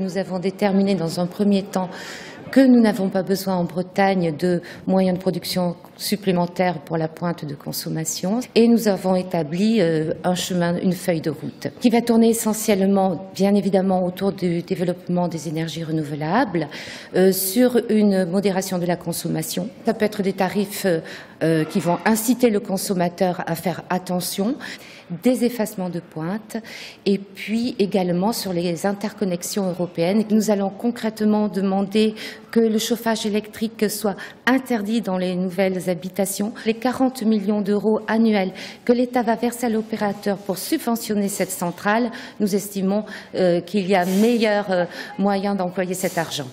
Nous avons déterminé dans un premier temps que nous n'avons pas besoin en Bretagne de moyens de production supplémentaires pour la pointe de consommation et nous avons établi euh, un chemin, une feuille de route qui va tourner essentiellement, bien évidemment, autour du développement des énergies renouvelables, euh, sur une modération de la consommation. Ça peut être des tarifs euh, qui vont inciter le consommateur à faire attention, des effacements de pointe et puis également sur les interconnexions européennes. Nous allons concrètement demander que le chauffage électrique soit interdit dans les nouvelles habitations. Les 40 millions d'euros annuels que l'État va verser à l'opérateur pour subventionner cette centrale, nous estimons euh, qu'il y a meilleur euh, moyen d'employer cet argent.